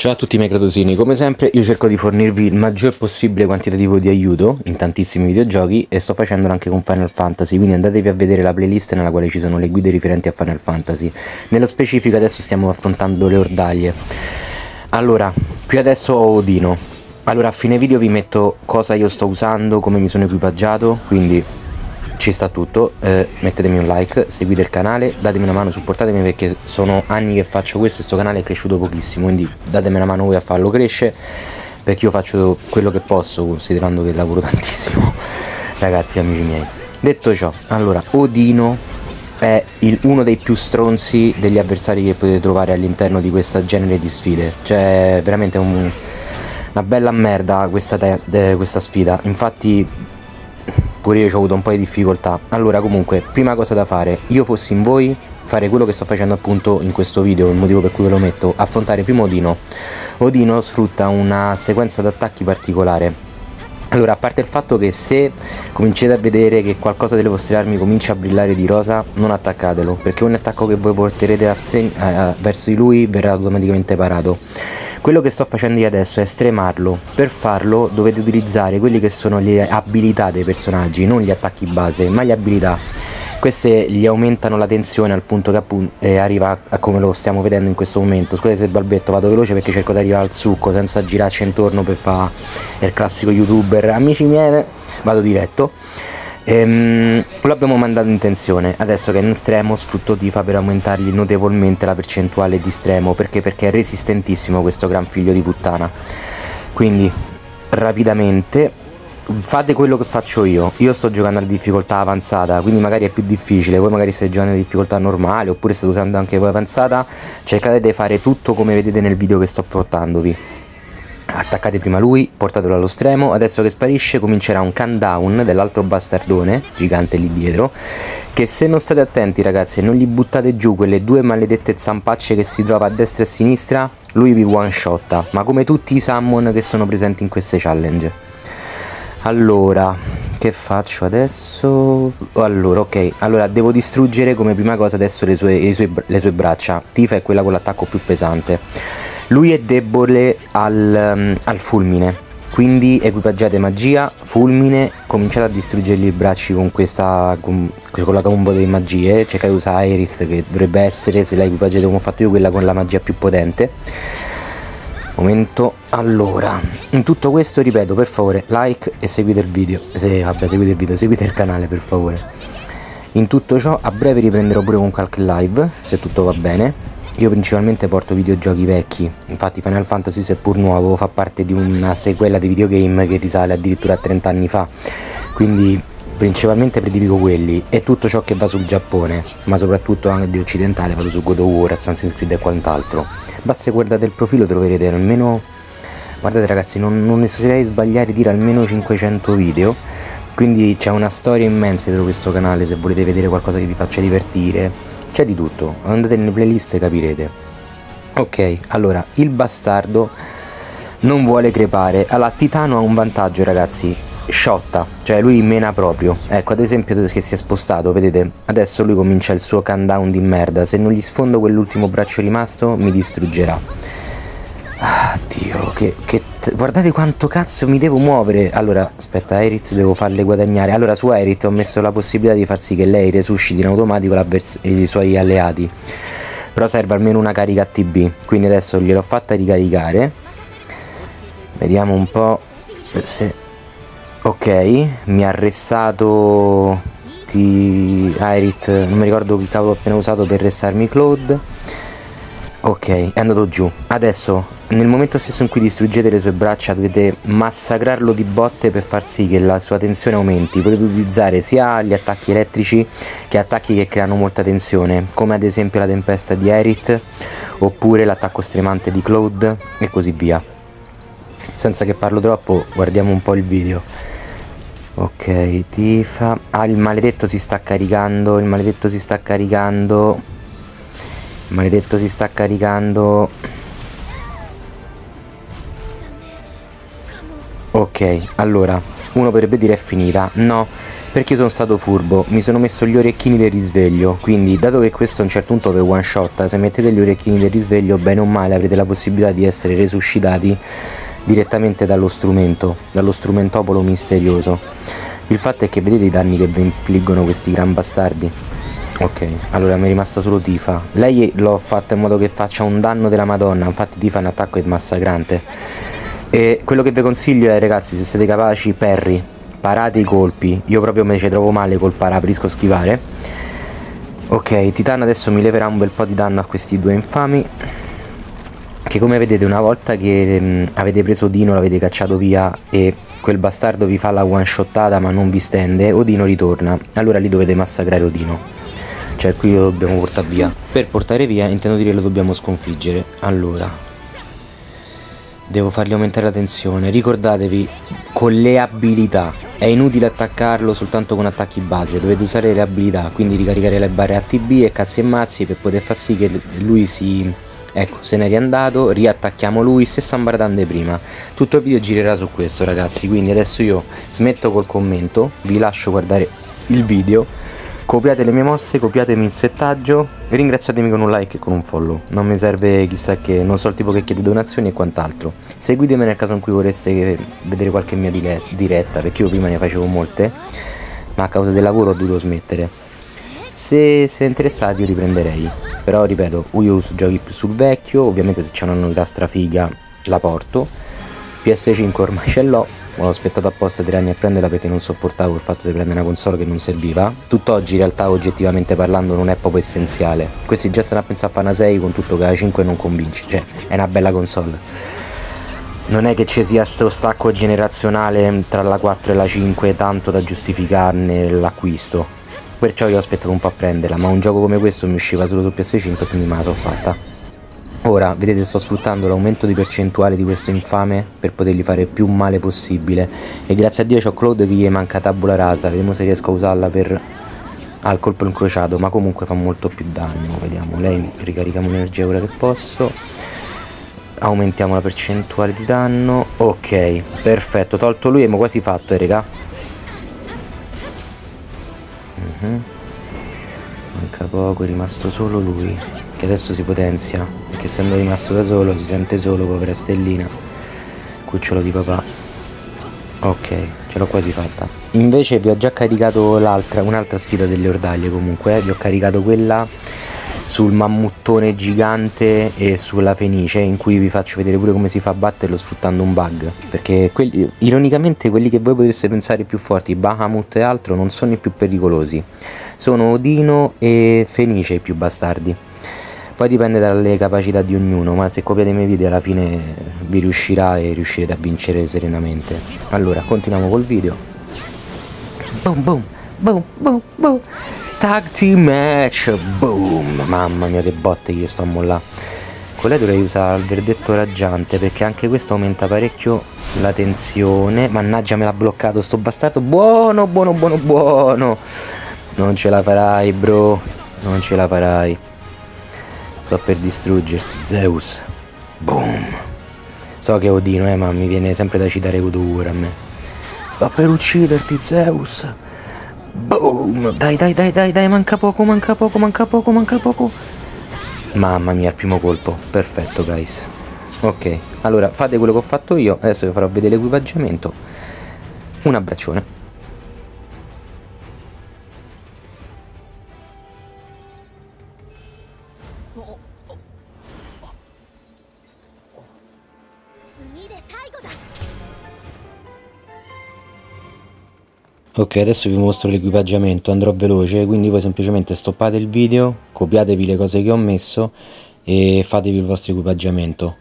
Ciao a tutti i miei gradosini, come sempre io cerco di fornirvi il maggior possibile quantitativo di aiuto in tantissimi videogiochi e sto facendolo anche con Final Fantasy, quindi andatevi a vedere la playlist nella quale ci sono le guide riferenti a Final Fantasy. Nello specifico adesso stiamo affrontando le ordaglie. Allora, qui adesso ho Odino. Allora a fine video vi metto cosa io sto usando, come mi sono equipaggiato, quindi ci sta tutto, eh, mettetemi un like, seguite il canale, datemi una mano, supportatemi perché sono anni che faccio questo e sto canale è cresciuto pochissimo, quindi datemi una mano voi a farlo crescere perché io faccio quello che posso considerando che lavoro tantissimo, ragazzi amici miei. Detto ciò, allora Odino è il, uno dei più stronzi degli avversari che potete trovare all'interno di questa genere di sfide, cioè veramente un, una bella merda questa, questa sfida, infatti pure io ho avuto un po' di difficoltà. Allora comunque prima cosa da fare io fossi in voi fare quello che sto facendo appunto in questo video il motivo per cui ve lo metto affrontare prima Odino. Odino sfrutta una sequenza d'attacchi particolare allora, a parte il fatto che se cominciate a vedere che qualcosa delle vostre armi comincia a brillare di rosa, non attaccatelo, perché ogni attacco che voi porterete eh, verso di lui verrà automaticamente parato. Quello che sto facendo io adesso è stremarlo, per farlo dovete utilizzare quelle che sono le abilità dei personaggi, non gli attacchi base, ma le abilità queste gli aumentano la tensione al punto che appunto eh, arriva a come lo stiamo vedendo in questo momento. Scusate se balbetto vado veloce perché cerco di arrivare al succo senza girarci intorno per fare il classico youtuber. Amici miei vado diretto. Ehm, lo abbiamo mandato in tensione. Adesso che è in stremo sfrutto DIFA per aumentargli notevolmente la percentuale di stremo. Perché? Perché è resistentissimo questo gran figlio di puttana. Quindi rapidamente fate quello che faccio io. Io sto giocando alla difficoltà avanzata quindi magari è più difficile. Voi magari state giocando alla difficoltà normale oppure state usando anche voi avanzata. Cercate di fare tutto come vedete nel video che sto portandovi. Attaccate prima lui, portatelo allo stremo, adesso che sparisce comincerà un countdown dell'altro bastardone, gigante lì dietro, che se non state attenti ragazzi e non gli buttate giù quelle due maledette zampacce che si trova a destra e a sinistra, lui vi one shotta, ma come tutti i summon che sono presenti in queste challenge allora che faccio adesso? Allora ok. Allora devo distruggere come prima cosa adesso le sue, sue, le sue braccia. Tifa è quella con l'attacco più pesante. Lui è debole al, um, al fulmine. Quindi equipaggiate magia, fulmine, cominciate a distruggergli i bracci con questa con, con la combo delle magie, cercate di usare Aerith che dovrebbe essere, se la equipaggiate come ho fatto io, quella con la magia più potente momento allora. In tutto questo ripeto per favore like e seguite il video. Se vabbè seguite il video seguite il canale per favore. In tutto ciò a breve riprenderò pure con qualche live se tutto va bene. Io principalmente porto videogiochi vecchi. Infatti Final Fantasy seppur nuovo fa parte di una sequela di videogame che risale addirittura a 30 anni fa. Quindi principalmente prediligo quelli e tutto ciò che va sul Giappone ma soprattutto anche di occidentale vado su God of War, Assassin's Creed e quant'altro. Basta che guardate il profilo troverete almeno guardate ragazzi non, non oserei sbagliare dire almeno 500 video quindi c'è una storia immensa dietro questo canale se volete vedere qualcosa che vi faccia divertire c'è di tutto andate nelle playlist e capirete. Ok allora il bastardo non vuole crepare. Allora Titano ha un vantaggio ragazzi sciotta, cioè lui mena proprio. Ecco, ad esempio che si è spostato, vedete? Adesso lui comincia il suo countdown di merda. Se non gli sfondo quell'ultimo braccio rimasto, mi distruggerà. Ah, Dio, che, che... Guardate quanto cazzo mi devo muovere. Allora, aspetta, Aerith devo farle guadagnare. Allora, su Aerith ho messo la possibilità di far sì che lei resusciti in automatico i suoi alleati. Però serve almeno una carica TB. Quindi adesso gliel'ho fatta ricaricare. Vediamo un po' se ok mi ha ressato di Aerith non mi ricordo che cavolo ho appena usato per restarmi Claude. Ok è andato giù. Adesso nel momento stesso in cui distruggete le sue braccia dovete massacrarlo di botte per far sì che la sua tensione aumenti. Potete utilizzare sia gli attacchi elettrici che attacchi che creano molta tensione come ad esempio la tempesta di Aerith oppure l'attacco stremante di Claude e così via senza che parlo troppo guardiamo un po' il video. Ok tifa. Ah il maledetto si sta caricando il maledetto si sta caricando. Il maledetto si sta caricando. Ok allora uno potrebbe dire è finita. No perché sono stato furbo, mi sono messo gli orecchini del risveglio, quindi dato che questo a un certo punto è one shot, se mettete gli orecchini del risveglio, bene o male avrete la possibilità di essere resuscitati direttamente dallo strumento, dallo strumentopolo misterioso. Il fatto è che vedete i danni che vi infliggono questi gran bastardi? Ok, allora mi è rimasta solo Tifa. Lei l'ho fatta in modo che faccia un danno della madonna, infatti Tifa è un attacco massacrante. E quello che vi consiglio è ragazzi, se siete capaci, Perry, parate i colpi. Io proprio me ci trovo male col para, preferisco schivare. Ok, Titan adesso mi leverà un bel po' di danno a questi due infami. Che come vedete una volta che mh, mm, avete preso Dino, l'avete cacciato via e quel bastardo vi fa la one shottata ma non vi stende, Odino ritorna. Allora lì dovete massacrare Odino. Cioè qui lo dobbiamo portare via. Per portare via intendo dire lo dobbiamo sconfiggere. Allora, Devo fargli aumentare la tensione. Ricordatevi, con le abilità. È inutile attaccarlo soltanto con attacchi base. Dovete usare le abilità. Quindi ricaricare le barre ATB e cazzi e mazzi per poter far sì che lui si... Ecco, se n'è riandato, riattacchiamo lui, stessa ambardande prima. Tutto il video girerà su questo ragazzi, quindi adesso io smetto col commento, vi lascio guardare il video copiate le mie mosse, copiatemi il settaggio ringraziatemi con un like e con un follow. Non mi serve chissà che, non so il tipo che chiede donazioni e quant'altro. Seguitemi nel caso in cui vorreste vedere qualche mia diretta, perché io prima ne facevo molte, ma a causa del lavoro ho dovuto smettere. Se siete interessati io riprenderei, però ripeto, io uso giochi più sul vecchio, ovviamente se c'è una novità strafiga la porto, PS5 ormai ce l'ho, ho aspettato apposta tre anni a prenderla perché non sopportavo il fatto di prendere una console che non serviva. Tutt'oggi in realtà oggettivamente parlando non è proprio essenziale. Questi già stanno a pensare a fare una 6 con tutto che la 5 non convince, cioè è una bella console. Non è che ci sia questo stacco generazionale tra la 4 e la 5 tanto da giustificarne l'acquisto. Perciò io ho aspettato un po' a prenderla, ma un gioco come questo mi usciva solo su PS5 quindi me la sono fatta. Ora, vedete, sto sfruttando l'aumento di percentuale di questo infame per potergli fare più male possibile. E grazie a Dio c'ho Claude che gli manca tabula rasa. Vediamo se riesco a usarla per... al colpo incrociato, ma comunque fa molto più danno. Vediamo, lei ricarichiamo l'energia ora che posso. Aumentiamo la percentuale di danno. Ok, perfetto. Tolto lui, abbiamo quasi fatto, eh, raga. -huh. Manca poco, è rimasto solo lui. Che adesso si potenzia che essendo rimasto da solo si sente solo, povera stellina. Cucciolo di papà. Ok, ce l'ho quasi fatta. Invece vi ho già caricato l'altra, un'altra sfida delle ordaglie comunque, eh. vi ho caricato quella sul mammuttone gigante e sulla fenice in cui vi faccio vedere pure come si fa a batterlo sfruttando un bug perché quelli, ironicamente quelli che voi potreste pensare più forti Bahamut e altro non sono i più pericolosi sono Odino e Fenice i più bastardi poi dipende dalle capacità di ognuno, ma se copiate i miei video alla fine vi riuscirà e riuscirete a vincere serenamente. Allora, continuiamo col video. Boom boom, boom boom boom. Tag team match, boom. Mamma mia che botte io sto a mollare. Con lei dovrei usare il verdetto raggiante perché anche questo aumenta parecchio la tensione. Mannaggia me l'ha bloccato sto bastardo. Buono, buono, buono, buono. Non ce la farai bro. Non ce la farai. Sto per distruggerti, Zeus. Boom. So che è Odino, eh, ma mi viene sempre da citare Voodoo a me. Sto per ucciderti, Zeus. Boom. Dai, dai, dai, dai, dai, manca poco, manca poco, manca poco, manca poco. Mamma mia, il primo colpo. Perfetto, guys. Ok, allora fate quello che ho fatto io. Adesso vi farò vedere l'equipaggiamento. Un abbraccione. Ok, adesso vi mostro l'equipaggiamento, andrò veloce, quindi voi semplicemente stoppate il video, copiatevi le cose che ho messo e fatevi il vostro equipaggiamento.